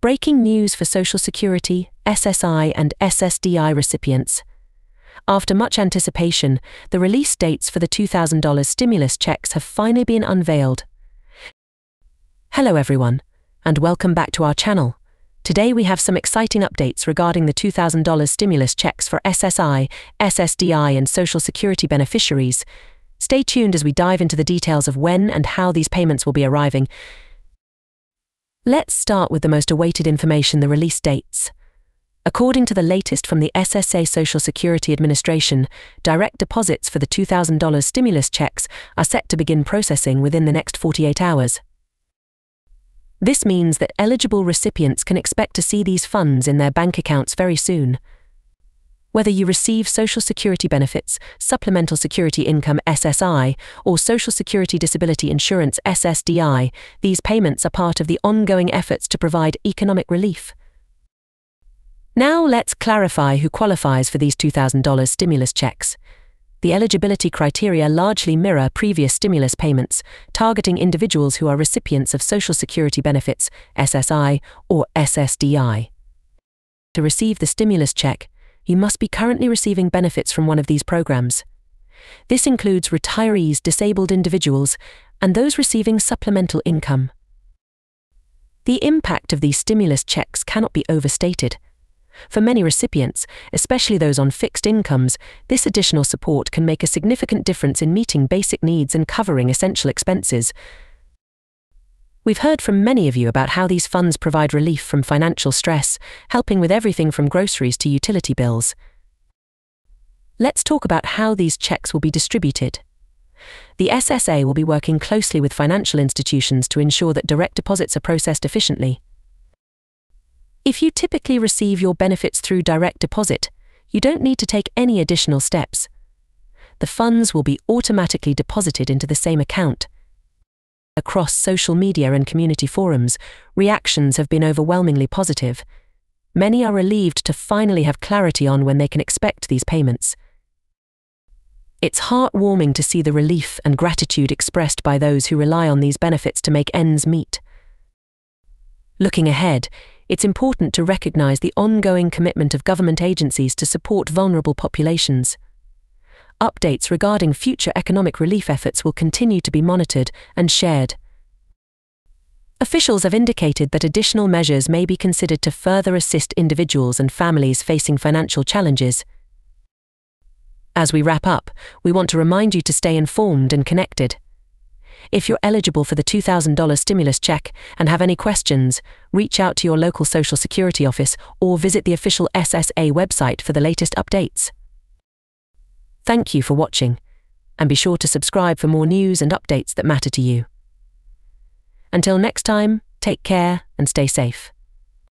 Breaking news for Social Security, SSI, and SSDI recipients. After much anticipation, the release dates for the $2,000 stimulus checks have finally been unveiled. Hello, everyone, and welcome back to our channel. Today we have some exciting updates regarding the $2,000 stimulus checks for SSI, SSDI, and Social Security beneficiaries. Stay tuned as we dive into the details of when and how these payments will be arriving. Let's start with the most awaited information the release dates. According to the latest from the SSA Social Security Administration, direct deposits for the $2,000 stimulus checks are set to begin processing within the next 48 hours. This means that eligible recipients can expect to see these funds in their bank accounts very soon. Whether you receive Social Security benefits, Supplemental Security Income SSI, or Social Security Disability Insurance SSDI, these payments are part of the ongoing efforts to provide economic relief. Now let's clarify who qualifies for these $2,000 stimulus checks. The eligibility criteria largely mirror previous stimulus payments, targeting individuals who are recipients of Social Security benefits, SSI, or SSDI. To receive the stimulus check, you must be currently receiving benefits from one of these programs. This includes retirees, disabled individuals, and those receiving supplemental income. The impact of these stimulus checks cannot be overstated. For many recipients, especially those on fixed incomes, this additional support can make a significant difference in meeting basic needs and covering essential expenses. We've heard from many of you about how these funds provide relief from financial stress, helping with everything from groceries to utility bills. Let's talk about how these checks will be distributed. The SSA will be working closely with financial institutions to ensure that direct deposits are processed efficiently. If you typically receive your benefits through direct deposit, you don't need to take any additional steps. The funds will be automatically deposited into the same account. Across social media and community forums, reactions have been overwhelmingly positive. Many are relieved to finally have clarity on when they can expect these payments. It's heartwarming to see the relief and gratitude expressed by those who rely on these benefits to make ends meet. Looking ahead, it's important to recognise the ongoing commitment of government agencies to support vulnerable populations. Updates regarding future economic relief efforts will continue to be monitored and shared. Officials have indicated that additional measures may be considered to further assist individuals and families facing financial challenges. As we wrap up, we want to remind you to stay informed and connected. If you're eligible for the $2,000 stimulus check and have any questions, reach out to your local Social Security office or visit the official SSA website for the latest updates. Thank you for watching, and be sure to subscribe for more news and updates that matter to you. Until next time, take care and stay safe.